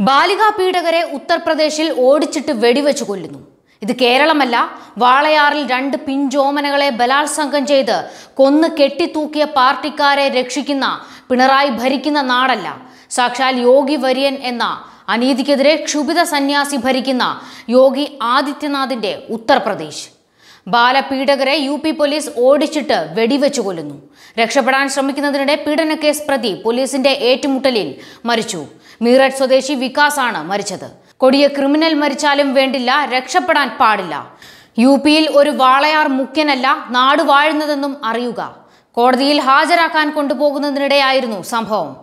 ബാലികാ പീഡകരെ ഉത്തർപ്രദേശിൽ ഓടിച്ചിട്ട് വെടിവെച്ച് കൊല്ലുന്നു. ഇത് കേരളമല്ല വാളയാറിൽ രണ്ട് പിഞ്ചോമനകളെ ബലാത്സംഗം ചെയ്ത് കൊന്ന് കെട്ടിത്തൂക്കിയ പാർട്ടിക്കാരെ രക്ഷിക്കുന്ന പിണറായി ഭരിക്കുന്ന നാടല്ല. സാക്ഷാൽ യോഗി വര്യൻ എന്ന അനീതിക്കെതിരെ ക്ഷുഭിത സന്യാസി ഭരിക്കുന്ന യോഗി ആദിത്യനാഥിന്റെ ഉത്തർപ്രദേശ്. ബാലപീഡകരെ യു പി പോലീസ് ഓടിച്ചിട്ട് വെടിവെച്ചു കൊല്ലുന്നു. രക്ഷപ്പെടാൻ ശ്രമിക്കുന്നതിനിടെ പീഡനക്കേസ് പ്രതി പോലീസിന്റെ ഏറ്റുമുട്ടലിൽ മരിച്ചു. മീററ്റ് സ്വദേശി വികാസ് ആണ് മരിച്ചത്. കൊടിയ ക്രിമിനൽ മരിച്ചാലും വേണ്ടില്ല രക്ഷപ്പെടാൻ പാടില്ല. യു പിയിൽ ഒരു വാളയാർ മുഖ്യനല്ല നാട് വാഴുന്നതെന്നും അറിയുക. കോടതിയിൽ ഹാജരാക്കാൻ കൊണ്ടുപോകുന്നതിനിടെയായിരുന്നു സംഭവം.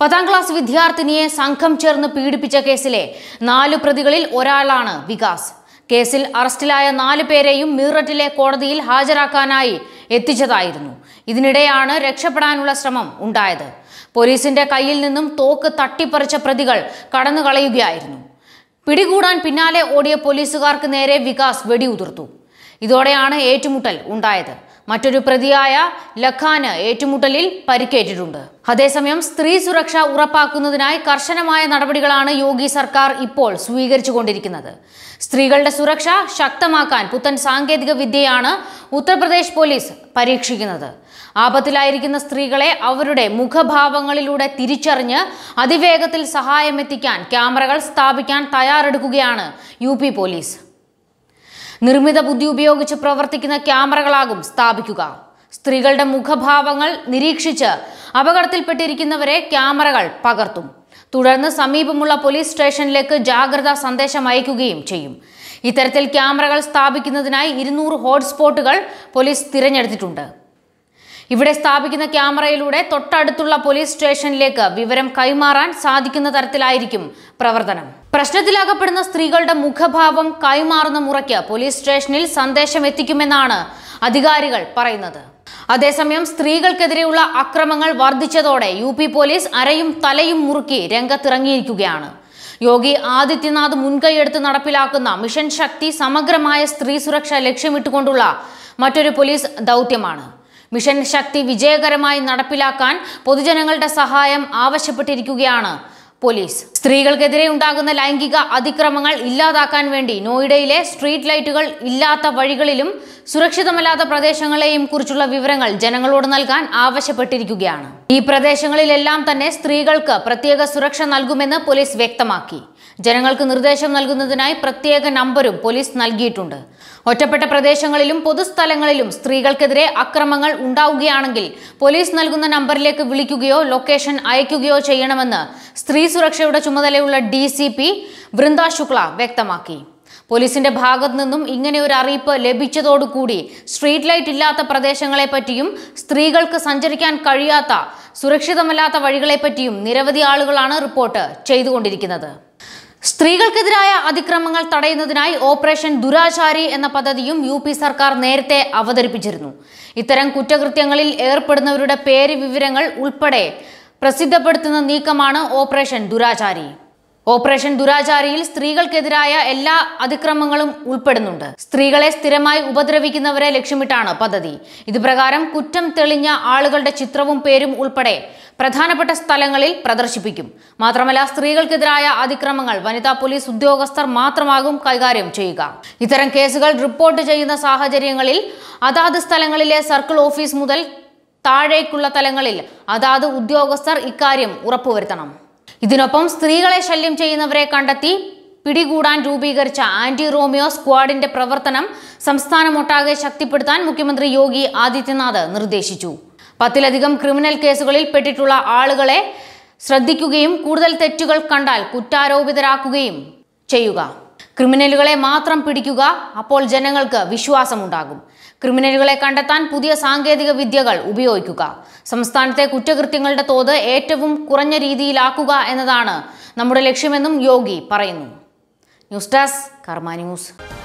പത്താം ക്ലാസ് വിദ്യാർത്ഥിനിയെ സംഘം ചേർന്ന് പീഡിപ്പിച്ച കേസിലെ നാലു പ്രതികളിൽ ഒരാളാണ് വികാസ്. കേസിൽ അറസ്റ്റിലായ നാല് പേരെയും മീററ്റിലെ കോടതിയിൽ ഹാജരാക്കാനായി എത്തിച്ചതായിരുന്നു. ഇതിനിടെയാണ് രക്ഷപ്പെടാനുള്ള ശ്രമം ഉണ്ടായത്. പോലീസിന്റെ കയ്യിൽ നിന്നും തോക്ക് തട്ടിപ്പറിച്ച പ്രതികൾ കടന്നുകളയുകയായിരുന്നു. പിടികൂടാൻ പിന്നാലെ ഓടിയ പോലീസുകാർക്ക് നേരെ വികാസ് വെടിയുതിർത്തു. ഇതോടെയാണ് ഏറ്റുമുട്ടൽ ഉണ്ടായത്. മറ്റൊരു പ്രതിയായ ലഖാന് ഏറ്റുമുട്ടലിൽ പരിക്കേറ്റിട്ടുണ്ട്. അതേസമയം സ്ത്രീ സുരക്ഷ ഉറപ്പാക്കുന്നതിനായി കർശനമായ നടപടികളാണ് യോഗി സർക്കാർ ഇപ്പോൾ സ്വീകരിച്ചുകൊണ്ടിരിക്കുന്നത്. സ്ത്രീകളുടെ സുരക്ഷ ശക്തമാക്കാൻ പുത്തൻ സാങ്കേതിക വിദ്യയാണ് ഉത്തർപ്രദേശ് പോലീസ് പരീക്ഷിക്കുന്നത്. ആപത്തിലായിരിക്കുന്ന സ്ത്രീകളെ അവരുടെ മുഖഭാവങ്ങളിലൂടെ തിരിച്ചറിഞ്ഞ് അതിവേഗത്തിൽ സഹായമെത്തിക്കാൻ ക്യാമറകൾ സ്ഥാപിക്കാൻ തയ്യാറെടുക്കുകയാണ് യു പോലീസ്. നിർമ്മിത ബുദ്ധി ഉപയോഗിച്ച് പ്രവർത്തിക്കുന്ന ക്യാമറകളാകും സ്ഥാപിക്കുക. സ്ത്രീകളുടെ മുഖഭാവങ്ങൾ നിരീക്ഷിച്ച് അപകടത്തിൽപ്പെട്ടിരിക്കുന്നവരെ ക്യാമറകൾ പകർത്തും. തുടർന്ന് സമീപമുള്ള പോലീസ് സ്റ്റേഷനിലേക്ക് ജാഗ്രതാ സന്ദേശം അയക്കുകയും ചെയ്യും. ഇത്തരത്തിൽ ക്യാമറകൾ സ്ഥാപിക്കുന്നതിനായി ഇരുന്നൂറ് ഹോട്ട്സ്പോട്ടുകൾ പോലീസ് തിരഞ്ഞെടുത്തിട്ടുണ്ട്. ഇവിടെ സ്ഥാപിക്കുന്ന ക്യാമറയിലൂടെ തൊട്ടടുത്തുള്ള പോലീസ് സ്റ്റേഷനിലേക്ക് വിവരം കൈമാറാൻ സാധിക്കുന്ന തരത്തിലായിരിക്കും പ്രവർത്തനം. പ്രശ്നത്തിലകപ്പെടുന്ന സ്ത്രീകളുടെ മുഖഭാവം കൈമാറുന്ന മുറയ്ക്ക് പോലീസ് സ്റ്റേഷനിൽ സന്ദേശം എത്തിക്കുമെന്നാണ് അധികാരികൾ പറയുന്നത്. അതേസമയം സ്ത്രീകൾക്കെതിരെയുള്ള അക്രമങ്ങൾ വർദ്ധിച്ചതോടെ യു പി പോലീസ് അരയും തലയും മുറുക്കി രംഗത്തിറങ്ങിയിരിക്കുകയാണ്. യോഗി ആദിത്യനാഥ് മുൻകൈയെടുത്ത് നടപ്പിലാക്കുന്ന മിഷൻ ശക്തി സമഗ്രമായ സ്ത്രീ സുരക്ഷ ലക്ഷ്യമിട്ടുകൊണ്ടുള്ള മറ്റൊരു പോലീസ് ദൗത്യമാണ്. മിഷൻ ശക്തി വിജയകരമായി നടപ്പിലാക്കാൻ പൊതുജനങ്ങളുടെ സഹായം ആവശ്യപ്പെട്ടിരിക്കുകയാണ് പോലീസ്. സ്ത്രീകൾക്കെതിരെ ഉണ്ടാകുന്ന ലൈംഗിക അതിക്രമങ്ങൾ ഇല്ലാതാക്കാൻ വേണ്ടി നോയിഡയിലെ സ്ട്രീറ്റ് ലൈറ്റുകൾ ഇല്ലാത്ത വഴികളിലും സുരക്ഷിതമല്ലാത്ത പ്രദേശങ്ങളെയും കുറിച്ചുള്ള വിവരങ്ങൾ ജനങ്ങളോട് നൽകാൻ ആവശ്യപ്പെട്ടിരിക്കുകയാണ്. ഈ പ്രദേശങ്ങളിലെല്ലാം തന്നെ സ്ത്രീകൾക്ക് പ്രത്യേക സുരക്ഷ നൽകുമെന്ന് പോലീസ് വ്യക്തമാക്കി. ജനങ്ങൾക്ക് നിർദ്ദേശം നൽകുന്നതിനായി പ്രത്യേക നമ്പരും പോലീസ് നൽകിയിട്ടുണ്ട്. ഒറ്റപ്പെട്ട പ്രദേശങ്ങളിലും പൊതുസ്ഥലങ്ങളിലും സ്ത്രീകൾക്കെതിരെ അക്രമങ്ങൾ ഉണ്ടാവുകയാണെങ്കിൽ പോലീസ് നൽകുന്ന നമ്പറിലേക്ക് വിളിക്കുകയോ ലൊക്കേഷൻ അയക്കുകയോ ചെയ്യണമെന്ന് സ്ത്രീ സുരക്ഷയുടെ ചുമതലയുള്ള D C P Vrinda Shukla വ്യക്തമാക്കി. പോലീസിന്റെ ഭാഗത്തു നിന്നും ഇങ്ങനെ ഒരു അറിയിപ്പ് ലഭിച്ചതോടുകൂടി സ്ട്രീറ്റ് ലൈറ്റ് ഇല്ലാത്ത പ്രദേശങ്ങളെ പറ്റിയും സ്ത്രീകൾക്ക് സഞ്ചരിക്കാൻ കഴിയാത്ത സുരക്ഷിതമല്ലാത്ത വഴികളെപ്പറ്റിയും നിരവധി ആളുകളാണ് റിപ്പോർട്ട് ചെയ്തുകൊണ്ടിരിക്കുന്നത്. സ്ത്രീകൾക്കെതിരായ അതിക്രമങ്ങൾ തടയുന്നതിനായി ഓപ്പറേഷൻ ദുരാചാരി എന്ന പദ്ധതിയും യു പി സർക്കാർ നേരത്തെ അവതരിപ്പിച്ചിരുന്നു. ഇത്തരം കുറ്റകൃത്യങ്ങളിൽ ഏർപ്പെടുന്നവരുടെ പേര് വിവരങ്ങൾ ഉൾപ്പെടെ പ്രസിദ്ധപ്പെടുത്തുന്ന നീക്കമാണ് ഓപ്പറേഷൻ ദുരാചാരി. ഓപ്പറേഷൻ ദുരാചാരിയിൽ സ്ത്രീകൾക്കെതിരായ എല്ലാ അതിക്രമങ്ങളും ഉൾപ്പെടുന്നുണ്ട്. സ്ത്രീകളെ സ്ഥിരമായി ഉപദ്രവിക്കുന്നവരെ ലക്ഷ്യമിട്ടാണ് പദ്ധതി. ഇത് പ്രകാരം കുറ്റം തെളിഞ്ഞ ആളുകളുടെ ചിത്രവും പേരും ഉൾപ്പെടെ പ്രധാനപ്പെട്ട സ്ഥലങ്ങളിൽ പ്രദർശിപ്പിക്കും. മാത്രമല്ല സ്ത്രീകൾക്കെതിരായ അതിക്രമങ്ങൾ വനിതാ പോലീസ് ഉദ്യോഗസ്ഥർ മാത്രമാകും കൈകാര്യം ചെയ്യുക. ഇത്തരം കേസുകൾ റിപ്പോർട്ട് ചെയ്യുന്ന സാഹചര്യങ്ങളിൽ അതാത് സ്ഥലങ്ങളിലെ സർക്കിൾ ഓഫീസ് മുതൽ താഴേക്കുള്ള തലങ്ങളിൽ അതാത് ഉദ്യോഗസ്ഥർ ഇക്കാര്യം ഉറപ്പുവരുത്തണം. ഇതിനൊപ്പം സ്ത്രീകളെ ശല്യം ചെയ്യുന്നവരെ കണ്ടെത്തി പിടികൂടാൻ രൂപീകരിച്ച ആന്റി റോമിയോ സ്ക്വാഡിന്റെ പ്രവർത്തനം സംസ്ഥാനമൊട്ടാകെ ശക്തിപ്പെടുത്താൻ മുഖ്യമന്ത്രി യോഗി ആദിത്യനാഥ് നിർദ്ദേശിച്ചു. പത്തിലധികം ക്രിമിനൽ കേസുകളിൽ പെട്ടിട്ടുള്ള ആളുകളെ ശ്രദ്ധിക്കുകയും കൂടുതൽ തെറ്റുകൾ കണ്ടാൽ കുറ്റാരോപിതരാക്കുകയും ചെയ്യുക. ക്രിമിനലുകളെ മാത്രം പിടിക്കുക അപ്പോൾ ജനങ്ങൾക്ക് വിശ്വാസമുണ്ടാകും. ക്രിമിനലുകളെ കണ്ടെത്താൻ പുതിയ സാങ്കേതിക വിദ്യകൾ ഉപയോഗിക്കുക. സംസ്ഥാനത്തെ കുറ്റകൃത്യങ്ങളുടെ തോത് ഏറ്റവും കുറഞ്ഞ രീതിയിലാക്കുക എന്നതാണ് നമ്മുടെ ലക്ഷ്യമെന്നും യോഗി പറയുന്നു. News desk Karma News.